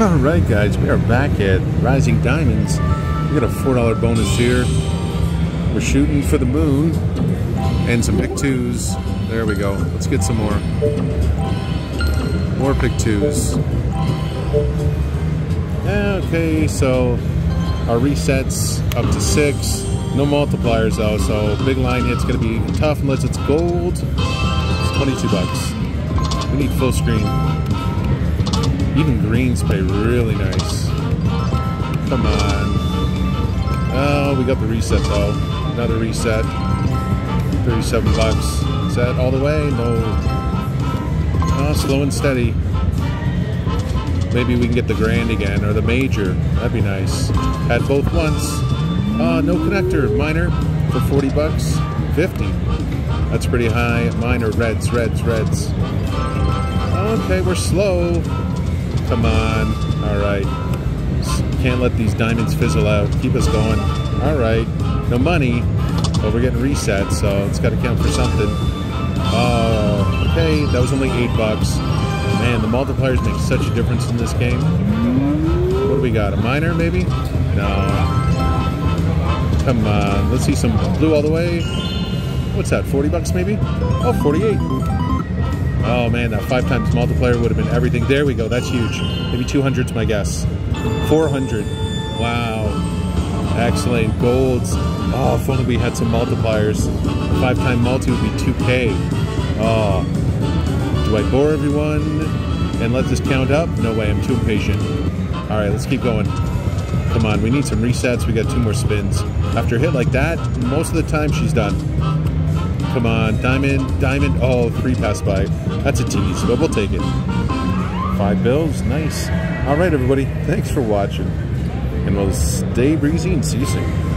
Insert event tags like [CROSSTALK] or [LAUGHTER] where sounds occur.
[LAUGHS] All right, guys, we are back at Rising Diamonds. We got a $4 bonus here. We're shooting for the moon and some pick twos. There we go. Let's get some more. More pick twos. Okay, so our resets up to six. No multipliers though, so big line hit's gonna be tough unless it's gold. It's 22 bucks. We need full screen. Even greens pay really nice. Come on. Oh, we got the reset though. Another reset. 37 bucks. Is that all the way? No. Oh, slow and steady. Maybe we can get the grand again or the major. That'd be nice. Had both once. Uh, no connector. Minor for 40 bucks. 50. That's pretty high. Minor reds, reds, reds. Okay, we're slow. Come on. All right. Can't let these diamonds fizzle out. Keep us going. All right. No money, but we're getting reset, so it's got to count for something. Oh, okay. That was only eight bucks. Man, the multipliers make such a difference in this game. What do we got? A minor, maybe? No. Come on. Let's see some blue all the way. What's that? 40 bucks, maybe? Oh, 48. Oh man, that five times multiplier would have been everything. There we go. That's huge. Maybe 200's my guess. 400. Wow. Excellent. Golds. Oh, if only we had some multipliers. Five time multi would be 2K. Oh. Do I bore everyone and let this count up? No way. I'm too impatient. All right, let's keep going. Come on. We need some resets. We got two more spins. After a hit like that, most of the time she's done. Come on, diamond, diamond. Oh, three pass by. That's a tease, but we'll take it. Five bills, nice. All right, everybody. Thanks for watching, and we'll stay breezy and see you soon.